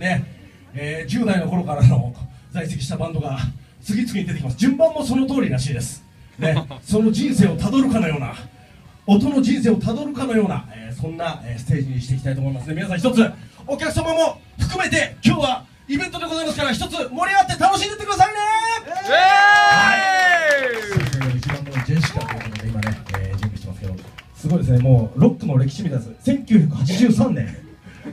ね、えー10代の頃からの在籍したバンドが次々に出てきます。順番もその通りらしいです、ね、その人生をたどるかのような音の人生をたどるかのような、えーそんな、えーステージにしていきたいと思いますね。皆さん一つお客様も含めて今日はイベントでございますから一つ盛り上がって楽しんでってくださいね。はい。一番のジェシカというので今ね、えー準備してますけどすごいですね。もうロックの歴史みたいです1983年、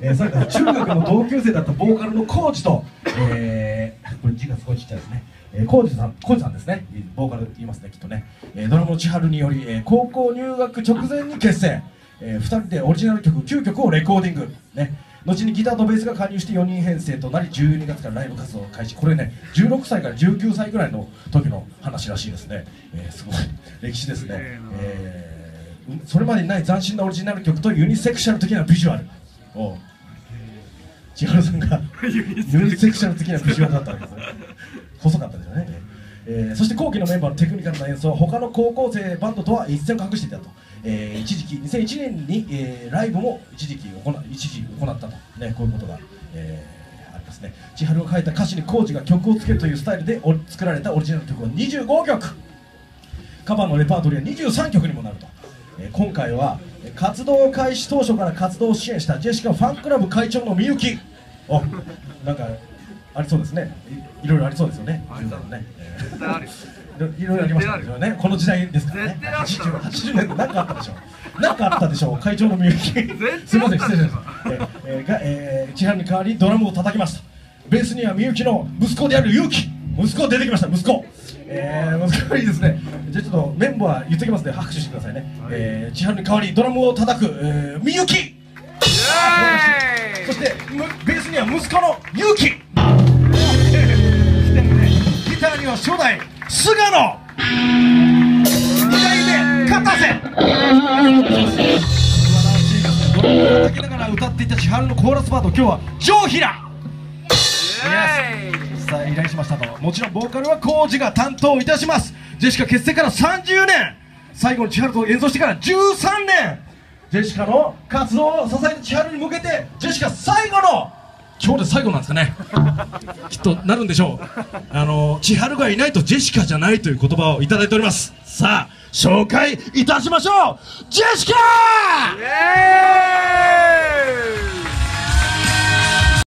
えー、それから中学の同級生だったボーカルのコーチと、えー、これ字がすごいちっちゃいですね。えー、コージさん、コージさんですね、ボーカル言いますね、きっとね、えードラムの千春により、えー高校入学直前に結成、え2人でオリジナル曲9曲をレコーディング、ね、後にギターとベースが加入して4人編成となり、12月からライブ活動を開始、これね、16歳から19歳ぐらいの時の話らしいですね、えーすごい。歴史ですね。えーうんそれまでにない斬新なオリジナル曲とユニセクシャル的なビジュアルを千春さんが ユニセクシャル的なビジュアルだったわけですね。細かったですよね、えーそして後期のメンバーのテクニカルな演奏は他の高校生バンドとは一線を隠していたと、えー一時期2001年に、えーライブも一時期行な一時行ったと、ね、こういうことが、えーありますね。千春が書いた歌詞にコーチが曲をつけるというスタイルでお作られたオリジナル曲は25曲。カバーのレパートリーは23曲にもなると、えー今回はえー活動開始当初から活動を支援したジェシカファンクラブ会長のみゆき。おなんかありそうですね。いいろいろありそうですよね。ありそうね、えー。絶対あるよ。いろいろありましたよね。この時代ですからね。絶対あった80 80年代何かあったでしょ何かあったでしょう会長のみゆき。対すいません失礼しましたえーえーが、えー、千春に代わりドラムを叩きました。ベースにはみゆきの息子であるゆうき。息子出てきました息子えー、息子いいですね。じゃあちょっとメンバー言ってきますね拍手してくださいね、えー、千春に代わりドラムを叩く、えー、みゆき。そしてむベースには息子のゆうき。ギターには初代菅野。二代目片瀬素晴らしいですね。ドラムを叩きながら歌っていた千春のコーラスパート今日は上平。さあ依頼しましたと。もちろんボーカルはコージが担当いたします。ジェシカ結成から30年。最後に千春と演奏してから13年。ジェシカの活動を支える千春に向けてジェシカ最後の。今日で最後なんですかね。きっとなるんでしょう。あの千春がいないとジェシカじゃないという言葉をいただいております。さあ紹介いたしましょう。ジェシカ